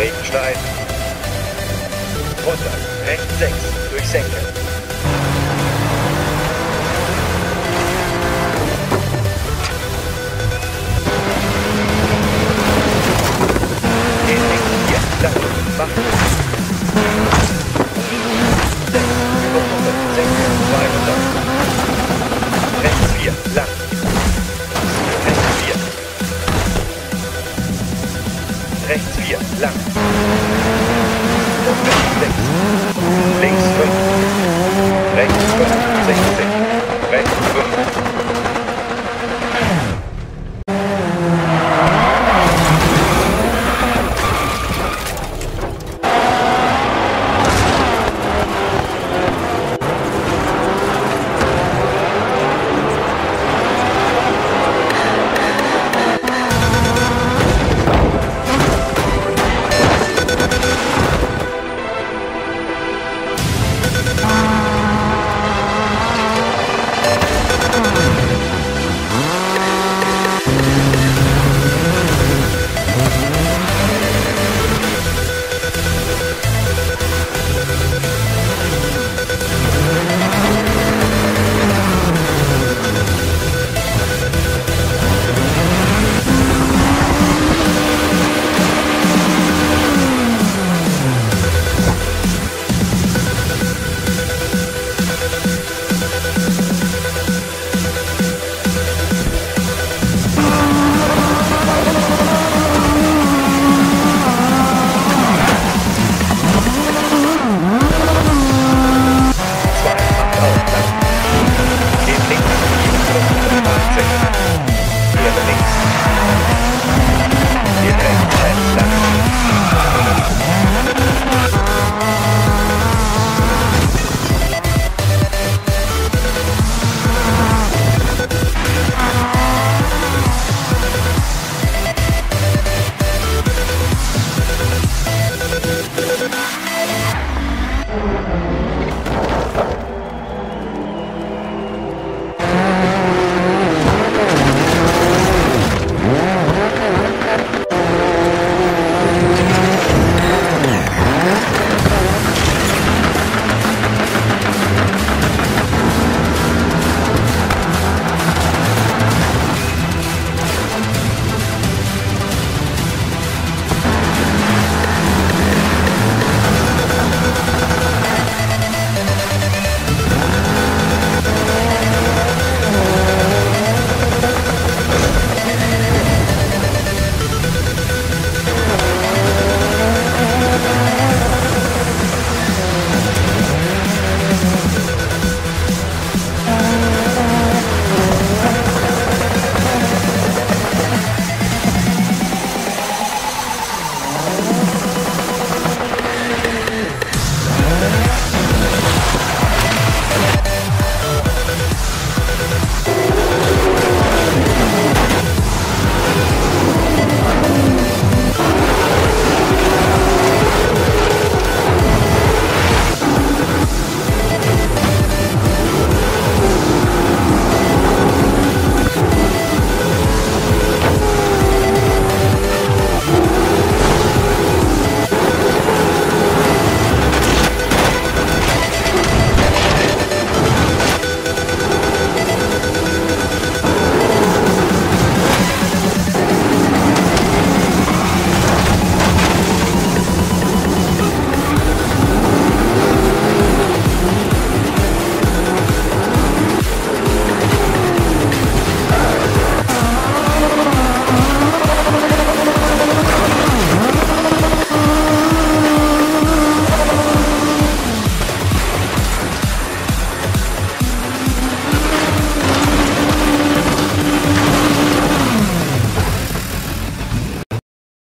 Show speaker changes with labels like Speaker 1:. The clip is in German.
Speaker 1: Regenstein. Runter. Rechts 6. Durchsenken. Geh links 4. Lang. Mach. 4. Lang. Rechts 6. Links 5. Rechts 5. 16.